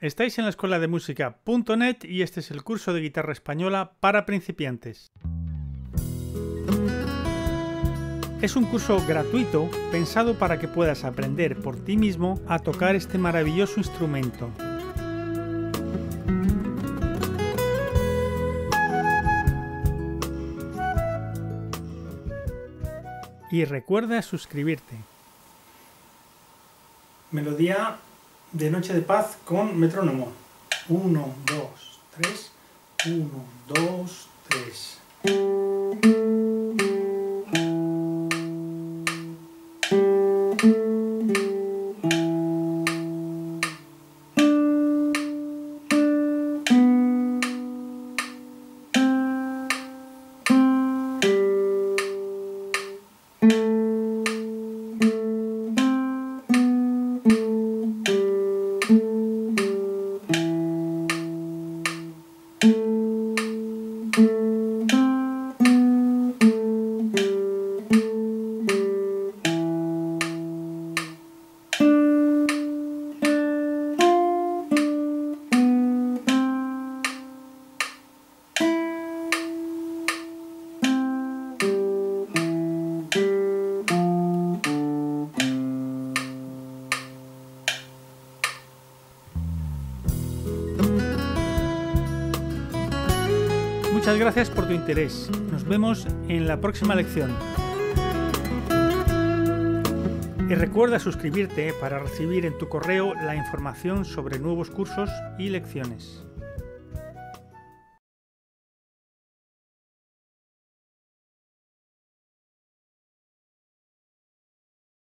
Estáis en la escuela de música.net y este es el curso de guitarra española para principiantes. Es un curso gratuito pensado para que puedas aprender por ti mismo a tocar este maravilloso instrumento. Y recuerda suscribirte. Melodía de Noche de Paz con metrónomo. 1, 2, 3, 1, 2, 3. Muchas gracias por tu interés. Nos vemos en la próxima lección. Y recuerda suscribirte para recibir en tu correo la información sobre nuevos cursos y lecciones.